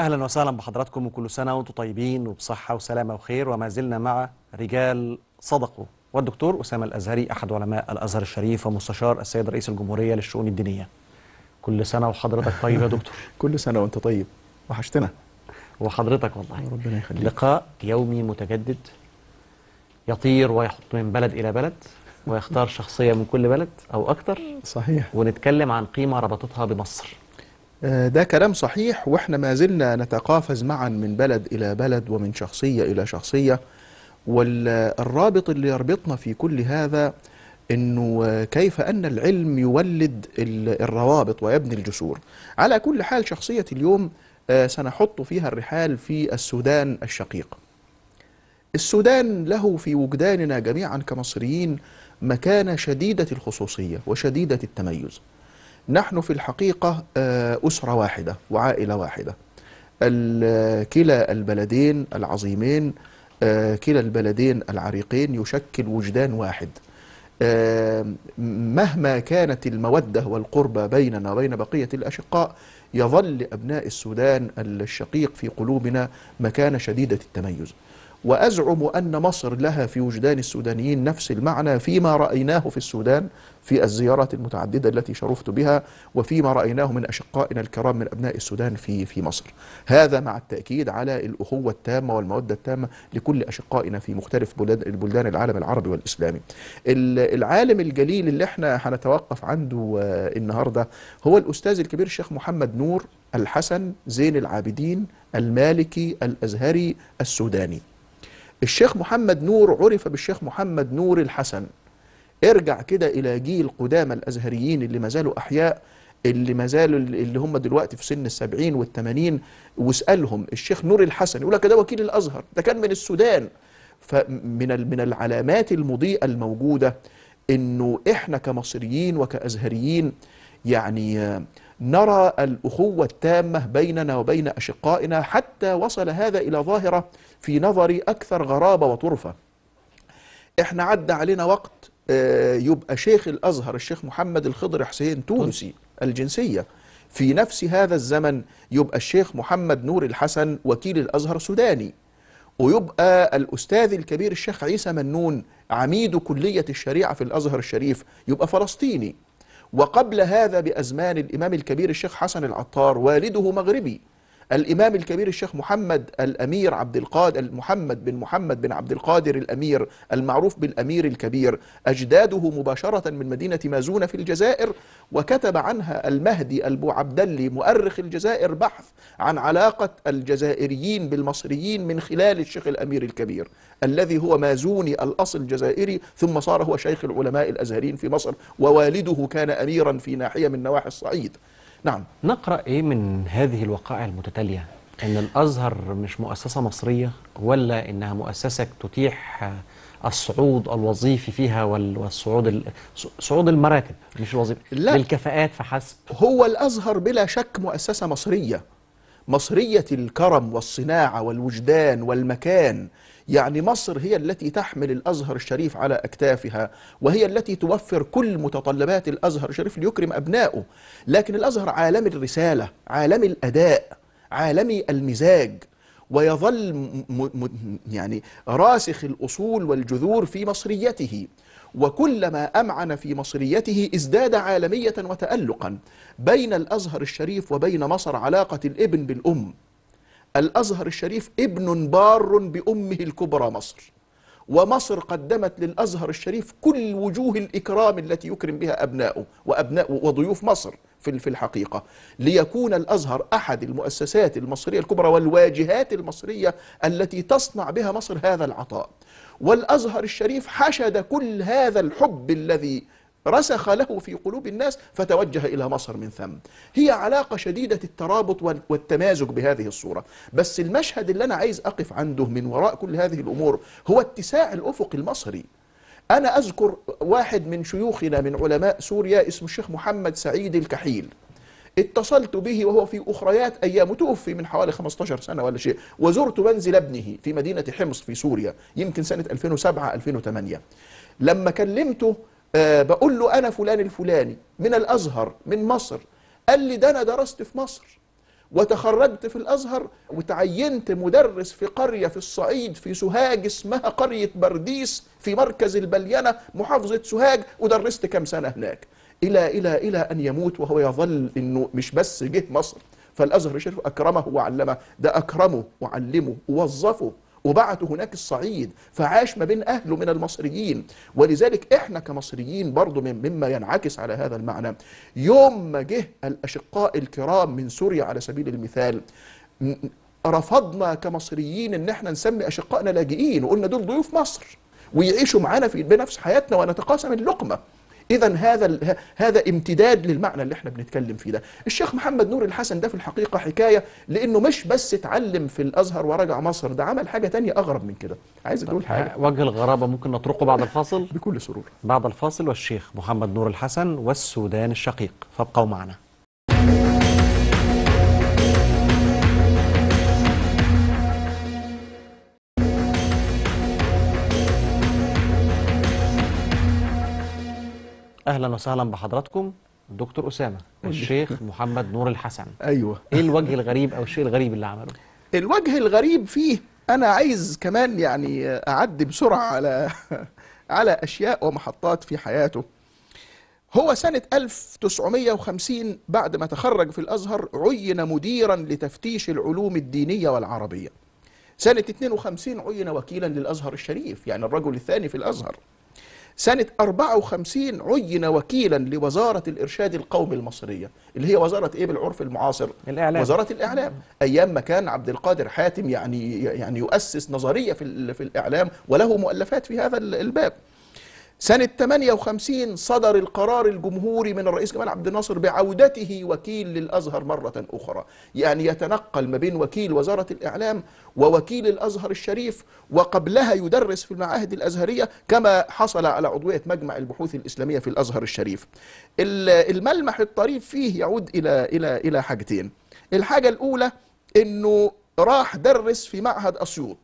أهلا وسهلا بحضراتكم وكل سنة وأنتم طيبين وبصحة وسلامة وخير وما زلنا مع رجال صدقوا. والدكتور أسامة الأزهري أحد علماء الأزهر الشريف ومستشار السيد رئيس الجمهورية للشؤون الدينية. كل سنة وحضرتك طيب يا دكتور. كل سنة وأنت طيب. وحشتنا. وحضرتك والله. ربنا يخليك. لقاء يومي متجدد. يطير ويحط من بلد إلى بلد ويختار شخصية من كل بلد أو أكتر. صحيح. ونتكلم عن قيمة ربطتها بمصر. آه، ده كلام صحيح وإحنا ما زلنا نتقافز معا من بلد إلى بلد ومن شخصية إلى شخصية. والرابط اللي يربطنا في كل هذا إنه كيف أن العلم يولد ال- الروابط ويبني الجسور. على كل حال شخصية اليوم آه، سنحط فيها الرحال في السودان الشقيق. السودان له في وجداننا جميعا كمصريين مكانة شديدة الخصوصية وشديدة التميز. نحن في الحقيقة آه، أسرة واحدة وعائلة واحدة. كلا البلدين العظيمين آه، كلا البلدين العريقين يشكل وجدان واحد. آه، مهما كانت المودة والقربة بيننا وبين بقية الأشقاء يظل أبناء السودان الشقيق في قلوبنا مكانة شديدة التميز. وأزعم أن مصر لها في وجدان السودانيين نفس المعنى فيما رأيناه في السودان في الزيارات المتعددة التي شرفت بها وفيما رأيناه من أشقائنا الكرام من أبناء السودان في في مصر. هذا مع التأكيد على الأخوة التامة والمودة التامة لكل أشقائنا في مختلف بلاد- بلدان العالم العربي والإسلامي. ال- العالم الجليل اللي إحنا هنتوقف عنده آه، النهاردة هو الأستاذ الكبير الشيخ محمد نور الحسن زين العابدين المالكي الأزهري السوداني. الشيخ محمد نور عرف بالشيخ محمد نور الحسن. ارجع كده إلى جيل قدامى الأزهريين اللي ما زالوا أحياء اللي ما زالوا اللي هم دلوقتي في سن السبعين والثمانين واسألهم الشيخ نور الحسن يقول لك ده وكيل الأزهر ده كان من السودان. فمن من العلامات المضيئة الموجودة إنه إحنا كمصريين وكأزهريين يعني نرى الأخوة التامة بيننا وبين أشقائنا حتى وصل هذا إلى ظاهرة في نظري أكثر غرابة وطرفة. إحنا عدى علينا وقت آه، يبقى شيخ الأزهر الشيخ محمد الخضر حسين تونسي. الجنسية. في نفس هذا الزمن يبقى الشيخ محمد نور الحسن وكيل الأزهر سوداني. ويبقى الأستاذ الكبير الشيخ عيسى منون عميد كلية الشريعة في الأزهر الشريف يبقى فلسطيني. وقبل هذا بأزمان الإمام الكبير الشيخ حسن العطار والده مغربي. الإمام الكبير الشيخ محمد الأمير عبد القادر محمد بن محمد بن عبد القادر الأمير المعروف بالأمير الكبير أجداده مباشرة من مدينة مازونة في الجزائر وكتب عنها المهدي البو عبدلي مؤرخ الجزائر بحث عن علاقة الجزائريين بالمصريين من خلال الشيخ الأمير الكبير الذي هو مازوني الأصل جزائري ثم صار هو شيخ العلماء الأزهريين في مصر ووالده كان أميرا في ناحية من نواحي الصعيد. نعم نقرأ إيه من هذه الوقائع المتتالية؟ إن الأزهر مش مؤسسة مصرية ولا إنها مؤسسة تتيح الصعود الوظيفي فيها وال- والصعود صعود المراتب مش الوظيفي لا. بالكفاءات فحسب هو الأزهر بلا شك مؤسسة مصرية مصرية الكرم والصناعة والوجدان والمكان يعني مصر هي التي تحمل الأزهر الشريف على أكتافها وهي التي توفر كل متطلبات الأزهر الشريف ليكرم أبنائه. لكن الأزهر عالم الرسالة عالم الأداء عالمي المزاج ويظل م م يعني راسخ الأصول والجذور في مصريته. وكلما أمعن في مصريته ازداد عالمية وتالقا بين الأزهر الشريف وبين مصر علاقة الإبن بالأم. الأزهر الشريف ابن بار بأمه الكبرى مصر. ومصر قدمت للأزهر الشريف كل وجوه الإكرام التي يكرم بها أبناؤه وأبناء وضيوف مصر في الحقيقة. ليكون الأزهر أحد المؤسسات المصرية الكبرى والواجهات المصرية التي تصنع بها مصر هذا العطاء. والأزهر الشريف حشد كل هذا الحب الذي رسخ له في قلوب الناس فتوجه إلى مصر من ثم. هي علاقة شديدة الترابط وال- والتمازج بهذه الصورة. بس المشهد اللي أنا عايز أقف عنده من وراء كل هذه الأمور هو اتساع الأفق المصري. أنا أذكر واحد من شيوخنا من علماء سوريا اسمه الشيخ محمد سعيد الكحيل. اتصلت به وهو في أخريات أيام توفي من حوالي 15 سنة ولا شيء وزرت منزل ابنه في مدينة حمص في سوريا يمكن سنة 2007-2008 لما كلمته آه بقول له أنا فلان الفلاني من الأزهر من مصر. قال لي ده أنا درست في مصر وتخرجت في الأزهر وتعينت مدرس في قرية في الصعيد في سوهاج اسمها قرية برديس في مركز البلينه محافظة سوهاج ودرست كم سنة هناك. إلى إلى إلى أن يموت وهو يظل إنه مش بس جه مصر. فالأزهر الشريف أكرمه وعلمه. ده أكرمه وعلمه ووظفه. وبعته هناك الصعيد فعاش ما بين أهله من المصريين. ولذلك إحنا كمصريين برضو مما ينعكس على هذا المعنى. يوم ما جه الأشقاء الكرام من سوريا على سبيل المثال رفضنا كمصريين إن إحنا نسمي أشقائنا لاجئين وقلنا دول ضيوف مصر ويعيشوا معانا في بنفس حياتنا ونتقاسم اللقمة. اذا هذا هذا امتداد للمعنى اللي إحنا بنتكلم فيه ده. الشيخ محمد نور الحسن ده في الحقيقة حكاية لإنه مش بس اتعلم في الأزهر ورجع مصر ده عمل حاجة تانية أغرب من كده. عايز تقول حاجة؟ وجه الغرابة ممكن نطرقه بعد الفاصل؟ بكل سرور. بعد الفاصل والشيخ محمد نور الحسن والسودان الشقيق. فابقوا معنا. أهلا وسهلا بحضراتكم دكتور أسامة والشيخ محمد نور الحسن. أيوه. إيه الوجه الغريب أو الشيء الغريب اللي عمله؟ الوجه الغريب فيه أنا عايز كمان يعني أعدي بسرعة على على أشياء ومحطات في حياته. هو سنة 1950 بعد ما تخرج في الأزهر عين مديرا لتفتيش العلوم الدينية والعربية. سنة 52 عين وكيلا للأزهر الشريف يعني الرجل الثاني في الأزهر. سنة 54 عين وكيلا لوزارة الإرشاد القومي المصرية اللي هي وزارة إيه بالعرف المعاصر؟ الإعلام. وزارة الإعلام. أيام ما كان عبد القادر حاتم يعني يعني يؤسس نظرية في في الإعلام وله مؤلفات في هذا ال- الباب. سنة 58 صدر القرار الجمهوري من الرئيس جمال عبد الناصر بعودته وكيل للأزهر مرة أخرى يعني يتنقل ما بين وكيل وزارة الإعلام ووكيل الأزهر الشريف وقبلها يدرس في المعاهد الأزهرية كما حصل على عضوية مجمع البحوث الإسلامية في الأزهر الشريف. ال- الملمح الطريف فيه يعود إلى إلى إلى حاجتين. الحاجة الأولى إنه راح درس في معهد أسيوط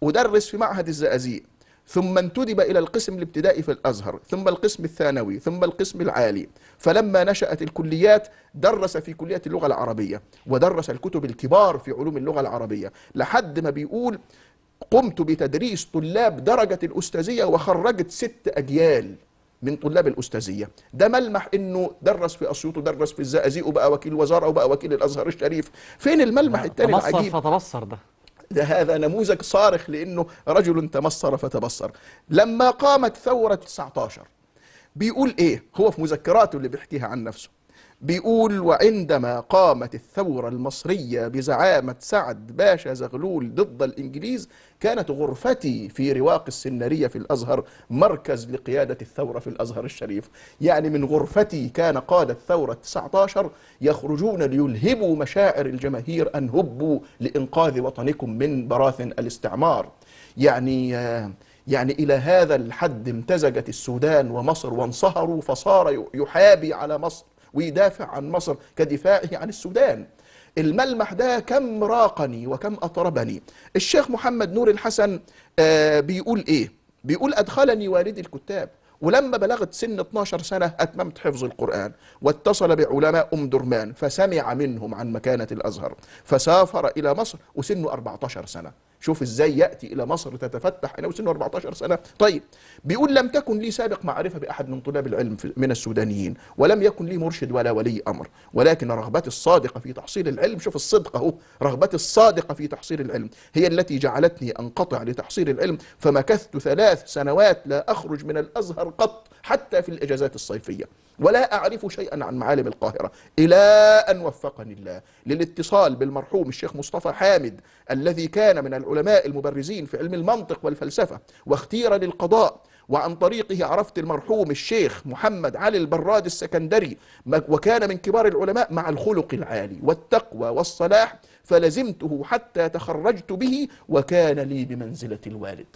ودرس في معهد الزقازيق. ثم انتدب إلى القسم الابتدائي في الأزهر ثم القسم الثانوي ثم القسم العالي. فلما نشأت الكليات درس في كلية اللغة العربية ودرس الكتب الكبار في علوم اللغة العربية. لحد ما بيقول قمت بتدريس طلاب درجة الأستاذية وخرجت ست أجيال من طلاب الأستاذية. ده ملمح إنه درس في أسيوط ودرس في الزقازيق وبقى وكيل وزارة وبقى وكيل الأزهر الشريف. فين الملمح التاني تبصر العجيب؟ فتبصر ده. ده هذا نموذج صارخ لأنه رجل تمصر فتبصر. لما قامت ثورة 19 بيقول إيه؟ هو في مذكراته اللي بيحكيها عن نفسه. بيقول وعندما قامت الثورة المصرية بزعامة سعد باشا زغلول ضد الإنجليز كانت غرفتي في رواق السنارية في الأزهر مركز لقيادة الثورة في الأزهر الشريف. يعني من غرفتي كان قادة ثورة 19 يخرجون ليلهبوا مشاعر الجماهير أن هبوا لإنقاذ وطنكم من براثن الاستعمار. يعني يعني إلى هذا الحد امتزجت السودان ومصر وانصهروا فصار يحابي على مصر. ويدافع عن مصر كدفاعه عن السودان. الملمح ده كم راقني وكم أطربني. الشيخ محمد نور الحسن آه بيقول إيه؟ بيقول أدخلني والدي الكتاب ولما بلغت سن 12 سنة أتممت حفظ القرآن واتصل بعلماء أم درمان فسمع منهم عن مكانة الأزهر فسافر إلى مصر وسنه 14 سنة. شوف إزاي يأتي إلى مصر تتفتح أنا وسنه 14 سنة. طيب بيقول لم تكن لي سابق معرفة بأحد من طلاب العلم من السودانيين ولم يكن لي مرشد ولا ولي أمر ولكن رغبتي الصادقة في تحصيل العلم شوف الصدق أهو رغبتي الصادقة في تحصيل العلم هي التي جعلتني أنقطع لتحصيل العلم فمكثت ثلاث سنوات لا أخرج من الأزهر قط حتى في الإجازات الصيفية. ولا أعرف شيئا عن معالم القاهرة. إلى أن وفقني الله للاتصال بالمرحوم الشيخ مصطفى حامد الذي كان من العلماء المبرزين في علم المنطق والفلسفة واختير للقضاء. وعن طريقه عرفت المرحوم الشيخ محمد علي البراد السكندري وكان من كبار العلماء مع الخلق العالي والتقوى والصلاح فلزمته حتى تخرجت به وكان لي بمنزلة الوالد.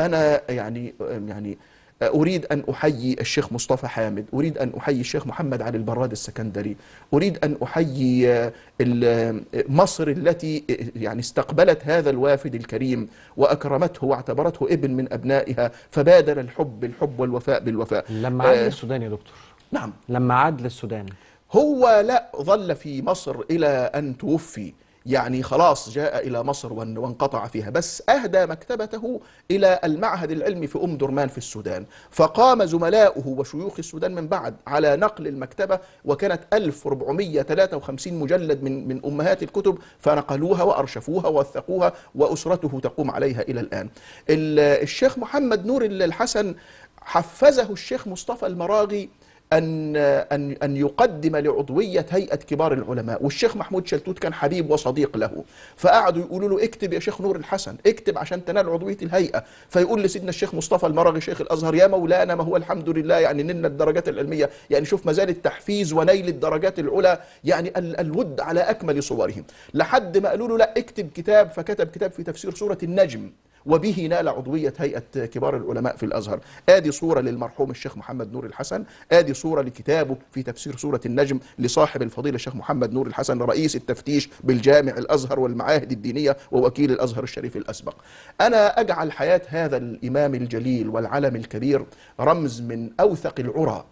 أنا يعني يعني أريد أن أحيي الشيخ مصطفى حامد أريد أن أحيي الشيخ محمد علي البراد السكندري أريد أن أحيي آه، آه، مصر التي آه، يعني استقبلت هذا الوافد الكريم وأكرمته واعتبرته ابن من أبنائها فبادل الحب بالحب والوفاء بالوفاء. لما عاد آه، للسودان يا دكتور. نعم. لما عاد للسودان. هو لا ظل في مصر إلى أن توفي. يعني خلاص جاء إلى مصر وان- وانقطع فيها بس أهدى مكتبته إلى المعهد العلمي في أم درمان في السودان. فقام زملاؤه وشيوخ السودان من بعد على نقل المكتبة وكانت 1453 مجلد من من أمهات الكتب فنقلوها وأرشفوها ووثقوها وأسرته تقوم عليها إلى الآن. ال- الشيخ محمد نور الحسن حفزه الشيخ مصطفى المراغي أن أن أن يقدم لعضوية هيئة كبار العلماء. والشيخ محمود شلتوت كان حبيب وصديق له. فقعدوا يقولوا له اكتب يا شيخ نور الحسن اكتب عشان تنال عضوية الهيئة. فيقول لسيدنا الشيخ مصطفى المرغي شيخ الأزهر يا مولانا ما هو الحمد لله يعني نلنا الدرجات العلمية. يعني شوف مازال التحفيز ونيل الدرجات العلى يعني ال الود على أكمل صورهم. لحد ما قالوا له لا اكتب كتاب. فكتب كتاب في تفسير سورة النجم. وبه نال عضوية هيئة كبار العلماء في الأزهر. آدي صورة للمرحوم الشيخ محمد نور الحسن. آدي صورة لكتابه في تفسير سورة النجم لصاحب الفضيلة الشيخ محمد نور الحسن رئيس التفتيش بالجامع الأزهر والمعاهد الدينية ووكيل الأزهر الشريف الأسبق. أنا أجعل حياة هذا الإمام الجليل والعلم الكبير رمز من أوثق العرى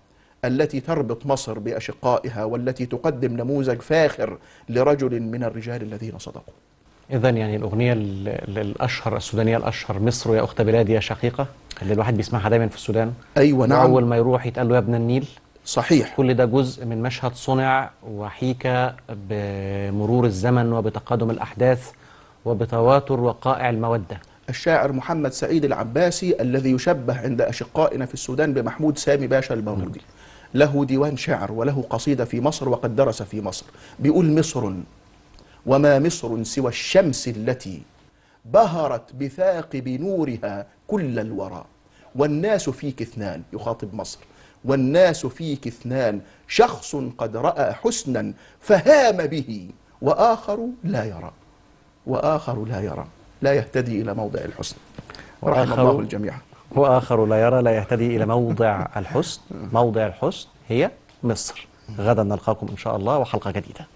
التي تربط مصر بأشقائها والتي تقدم نموذج فاخر لرجل من الرجال الذين صدقوا. إذا يعني الأغنية ال- ال- الأشهر السودانية الأشهر مصر يا أخت بلادي يا شقيقة اللي الواحد بيسمعها دايما في السودان. أيوة نعم. وأول ما يروح يتقال له يا ابن النيل. صحيح. كل ده جزء من مشهد صنع وحيك بمرور الزمن وبتقادم الأحداث وبتواتر وقائع المودة. الشاعر محمد سعيد العباسي الذي يشبه عند أشقائنا في السودان بمحمود سامي باشا البارودي له ديوان شعر وله قصيدة في مصر وقد درس في مصر. بيقول مصر وما مصر سوى الشمس التي بهرت بثاقب نورها كل الورى. والناس فيك اثنان يخاطب مصر. والناس فيك اثنان شخص قد رأى حسنا فهام به وآخر لا يرى. وآخر لا يرى لا يهتدي إلى موضع الحسن. رحم الله الجميع. وآخر لا يرى لا يهتدي إلى موضع الحسن. موضع الحسن هي مصر. غدا نلقاكم إن شاء الله وحلقة جديدة.